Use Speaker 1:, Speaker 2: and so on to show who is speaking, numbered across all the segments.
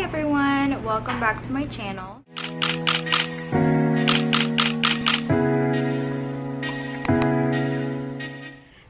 Speaker 1: everyone, welcome back to my channel.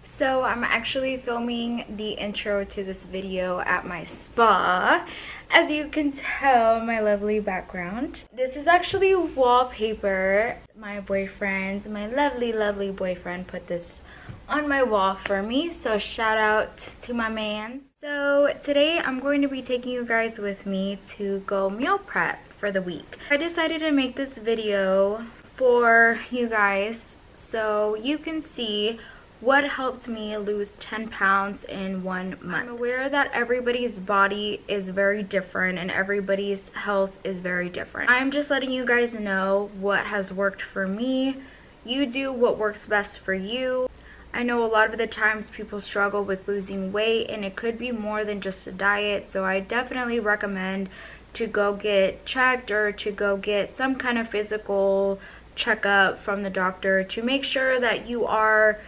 Speaker 1: So I'm actually filming the intro to this video at my spa. As you can tell, my lovely background. This is actually wallpaper. My boyfriend, my lovely, lovely boyfriend put this on my wall for me. So shout out to my man. So today I'm going to be taking you guys with me to go meal prep for the week. I decided to make this video for you guys so you can see what helped me lose 10 pounds in one month. I'm aware that everybody's body is very different and everybody's health is very different. I'm just letting you guys know what has worked for me. You do what works best for you. I know a lot of the times people struggle with losing weight and it could be more than just a diet. So I definitely recommend to go get checked or to go get some kind of physical checkup from the doctor to make sure that you are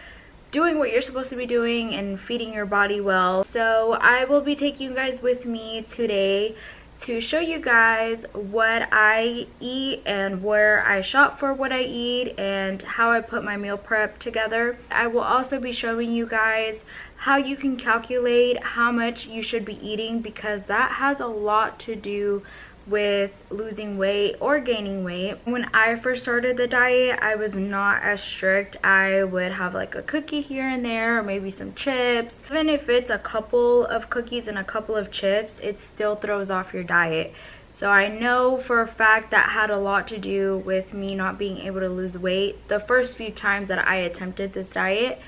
Speaker 1: doing what you're supposed to be doing and feeding your body well. So I will be taking you guys with me today to show you guys what I eat and where I shop for what I eat and how I put my meal prep together. I will also be showing you guys how you can calculate how much you should be eating because that has a lot to do with losing weight or gaining weight. When I first started the diet, I was not as strict. I would have like a cookie here and there or maybe some chips. Even if it's a couple of cookies and a couple of chips, it still throws off your diet. So I know for a fact that had a lot to do with me not being able to lose weight the first few times that I attempted this diet.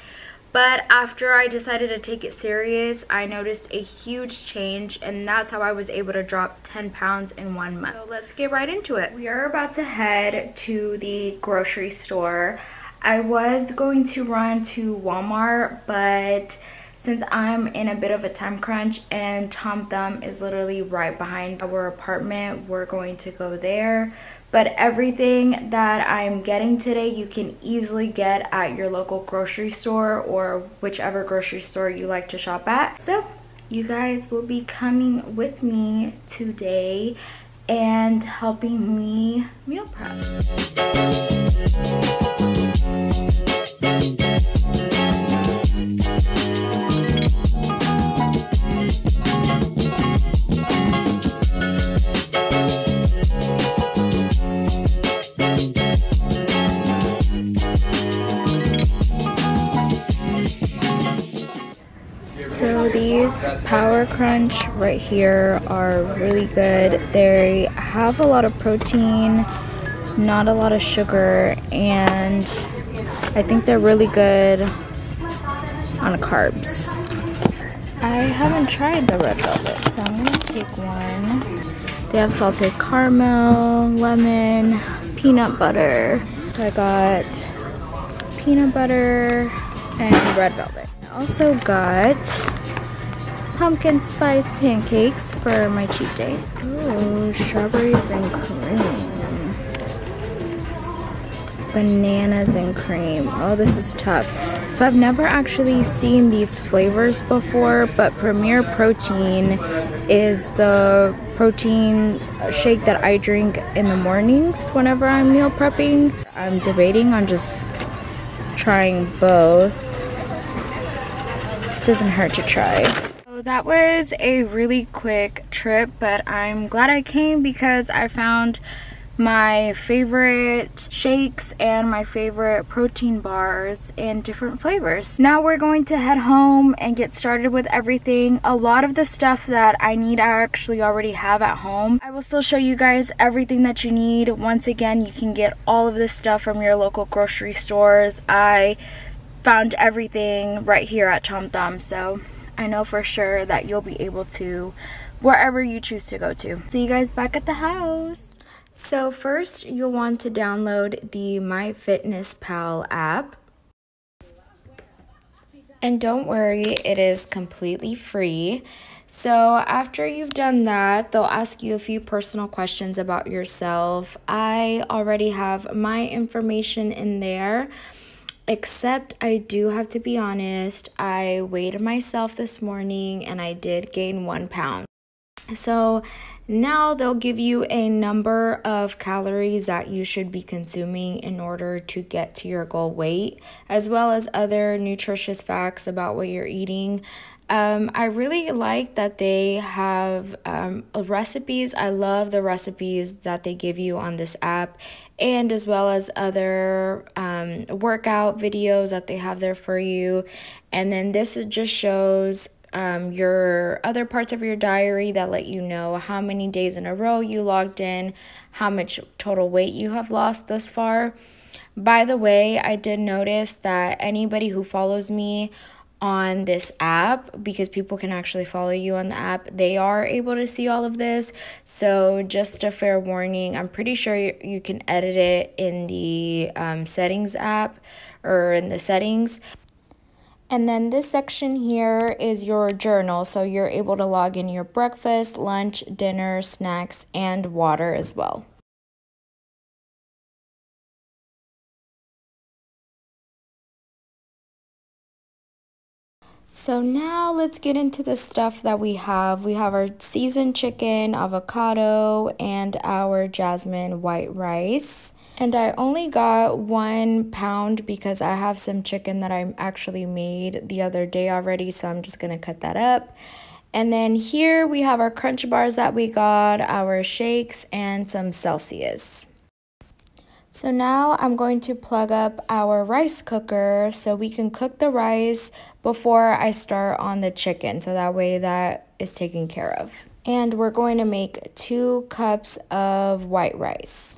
Speaker 1: But after I decided to take it serious, I noticed a huge change and that's how I was able to drop 10 pounds in one month. So let's get right into it. We are about to head to the grocery store. I was going to run to Walmart, but since I'm in a bit of a time crunch and Tom Thumb is literally right behind our apartment, we're going to go there but everything that I'm getting today you can easily get at your local grocery store or whichever grocery store you like to shop at. So you guys will be coming with me today and helping me meal prep. These Power Crunch right here are really good. They have a lot of protein, not a lot of sugar, and I think they're really good on carbs. I haven't tried the red velvet, so I'm gonna take one. They have salted caramel, lemon, peanut butter. So I got peanut butter and red velvet. I also got pumpkin spice pancakes for my cheat day. Ooh, strawberries and cream. Bananas and cream. Oh, this is tough. So I've never actually seen these flavors before, but Premier Protein is the protein shake that I drink in the mornings whenever I'm meal prepping. I'm debating on just trying both. Doesn't hurt to try that was a really quick trip, but I'm glad I came because I found my favorite shakes and my favorite protein bars in different flavors. Now we're going to head home and get started with everything. A lot of the stuff that I need I actually already have at home. I will still show you guys everything that you need. Once again, you can get all of this stuff from your local grocery stores. I found everything right here at Tom Thumb, so I know for sure that you'll be able to wherever you choose to go to. See you guys back at the house. So first you'll want to download the MyFitnessPal app. And don't worry, it is completely free. So after you've done that, they'll ask you a few personal questions about yourself. I already have my information in there except I do have to be honest, I weighed myself this morning and I did gain one pound. So Now they'll give you a number of calories that you should be consuming in order to get to your goal weight, as well as other nutritious facts about what you're eating. Um, I really like that they have um, recipes. I love the recipes that they give you on this app, and as well as other um, workout videos that they have there for you. And then this just shows um, your other parts of your diary that let you know how many days in a row you logged in, how much total weight you have lost thus far. By the way, I did notice that anybody who follows me on this app because people can actually follow you on the app they are able to see all of this so just a fair warning i'm pretty sure you, can edit it in the um, settings app or in the settings and then this section here is your journal. So you're able to log in your breakfast, lunch, dinner, snacks, and water as well. So now let's get into the stuff that we have. We have our seasoned chicken, avocado, and our jasmine white rice. And I only got one pound because I have some chicken that I actually made the other day already. So I'm just to cut that up. And then here we have our crunch bars that we got, our shakes, and some Celsius. So now I'm going to plug up our rice cooker so we can cook the rice before I start on the chicken. So that way that is taken care of. And we're going to make two cups of white rice.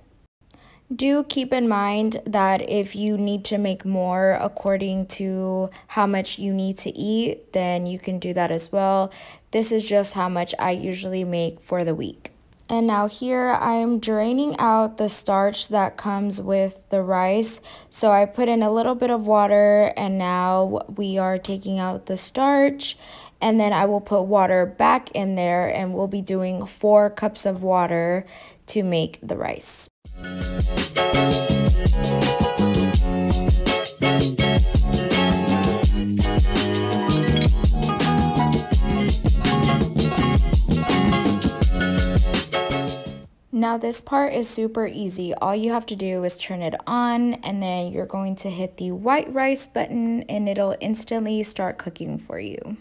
Speaker 1: Do keep in mind that if you need to make more according to how much you need to eat, then you can do that as well. This is just how much I usually make for the week. And now here I am draining out the starch that comes with the rice. So I put in a little bit of water and now we are taking out the starch and then I will put water back in there and we'll be doing four cups of water to make the rice. Now this part is super easy. All you have to do is turn it on and then you're going to hit the white rice button and it'll instantly start cooking for you.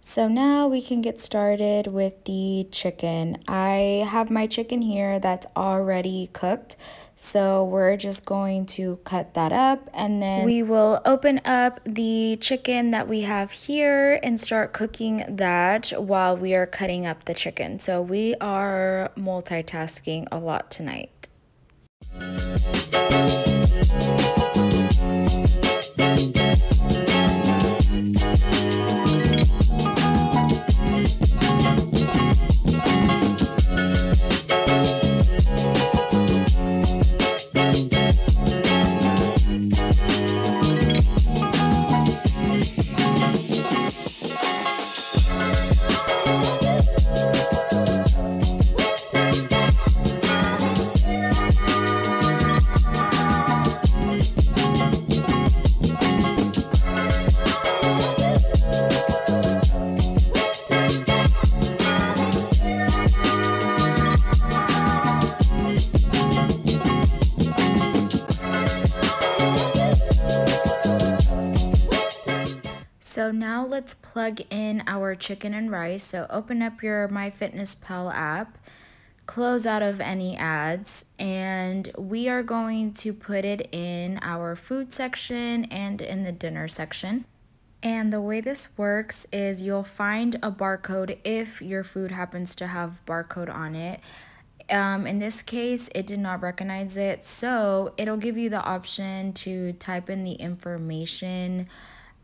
Speaker 1: So now we can get started with the chicken. I have my chicken here that's already cooked. So we're just going to cut that up and then we will open up the chicken that we have here and start cooking that while we are cutting up the chicken. So we are multitasking a lot tonight. So now let's plug in our chicken and rice. So open up your MyFitnessPal app, close out of any ads, and we are going to put it in our food section and in the dinner section. And the way this works is you'll find a barcode if your food happens to have barcode on it. Um, in this case, it did not recognize it, so it'll give you the option to type in the information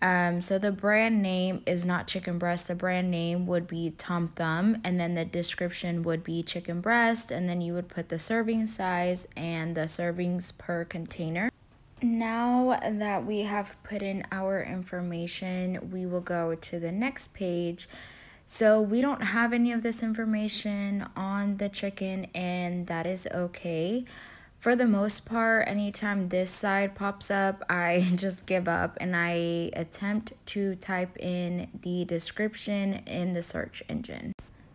Speaker 1: um, so the brand name is not chicken breast. The brand name would be Tom Thumb, and then the description would be chicken breast, and then you would put the serving size and the servings per container. Now that we have put in our information, we will go to the next page. So we don't have any of this information on the chicken, and that is okay for the most part, anytime this side pops up, I just give up and I attempt to type in the description in the search engine.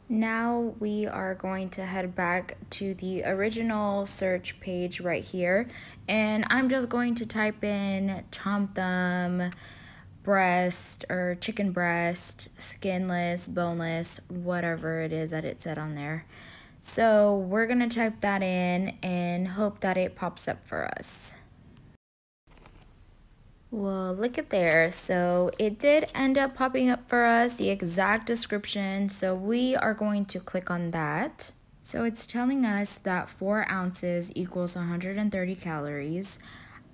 Speaker 1: Now we are going to head back to the original search page right here and I'm just going to type in tom thumb breast or chicken breast, skinless, boneless, whatever it is that it said on there. So we're going to type that in and hope that it pops up for us. Well, look at there. So it did end up popping up for us, the exact description. So we are going to click on that. So it's telling us that 4 ounces equals 130 calories.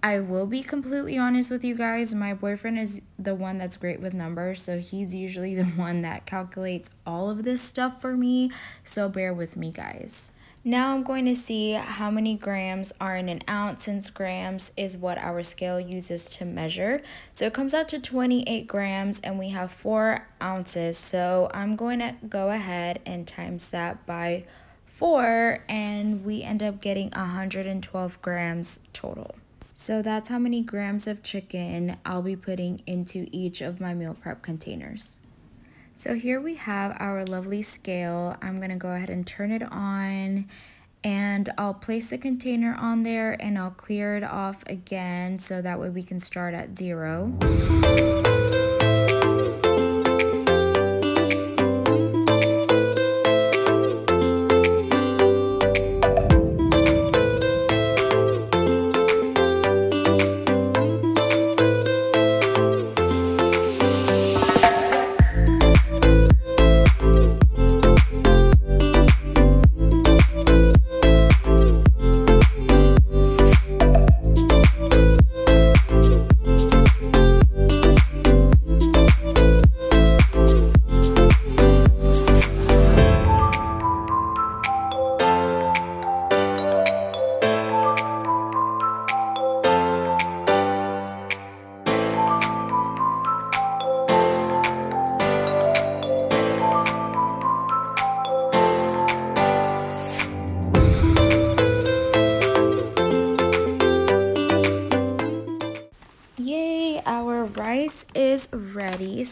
Speaker 1: I will be completely honest with you guys. My boyfriend is the one that's great with numbers, so he's usually the one that calculates all of this stuff for me. So bear with me, guys. Now I'm going to see how many grams are in an ounce since grams is what our scale uses to measure. So it comes out to 28 grams and we have 4 ounces. So I'm going to go ahead and times that by 4 and we end up getting 112 grams total. So that's how many grams of chicken I'll be putting into each of my meal prep containers. So here we have our lovely scale. I'm to go ahead and turn it on and I'll place the container on there and I'll clear it off again so that way we can start at zero.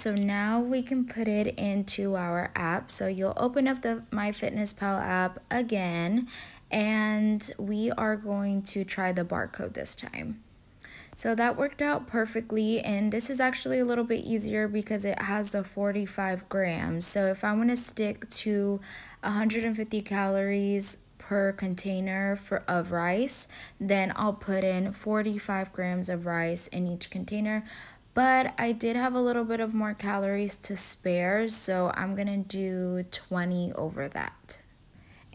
Speaker 1: So now we can put it into our app. So you'll open up the MyFitnessPal app again and we are going to try the barcode this time. So that worked out perfectly and this is actually a little bit easier because it has the 45 grams. So if I want to stick to 150 calories per container for of rice then I'll put in 45 grams of rice in each container but I did have a little bit of more calories to spare so I'm gonna do 20 over that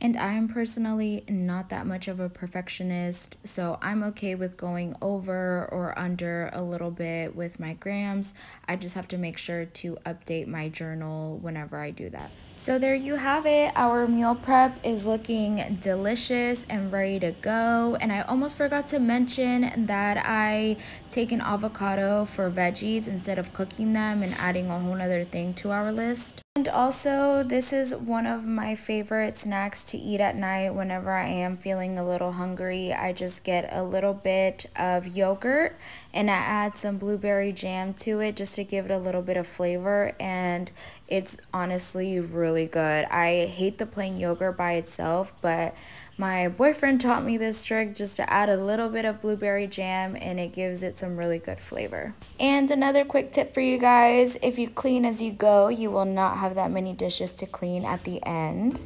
Speaker 1: and I'm personally not that much of a perfectionist, so I'm okay with going over or under a little bit with my grams. I just have to make sure to update my journal whenever I do that. So there you have it. Our meal prep is looking delicious and ready to go. And I almost forgot to mention that I take an avocado for veggies instead of cooking them and adding a whole other thing to our list. And also, this is one of my favorite snacks to eat at night whenever I am feeling a little hungry. I just get a little bit of yogurt and I add some blueberry jam to it just to give it a little bit of flavor and it's honestly really good. I hate the plain yogurt by itself, but my boyfriend taught me this trick just to add a little bit of blueberry jam and it gives it some really good flavor. And another quick tip for you guys, if you clean as you go, you will not have that many dishes to clean at the end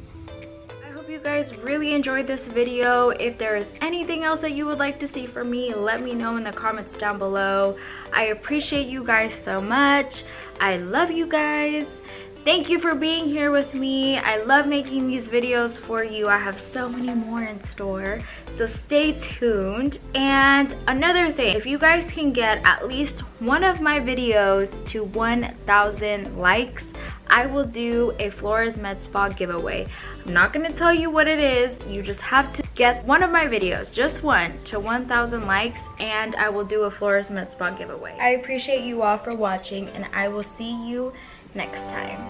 Speaker 1: I hope you guys really enjoyed this video. If there is anything else that you would like to see from me, let me know in the comments down below. I appreciate you guys so much. I love you guys. Thank you for being here with me. I love making these videos for you. I have so many more in store, so stay tuned. And another thing, if you guys can get at least one of my videos to 1,000 likes, I will do a Flores Med Spa giveaway. I'm not gonna tell you what it is. You just have to get one of my videos, just one, to 1,000 likes and I will do a Flores Med Spa giveaway. I appreciate you all for watching and I will see you next time.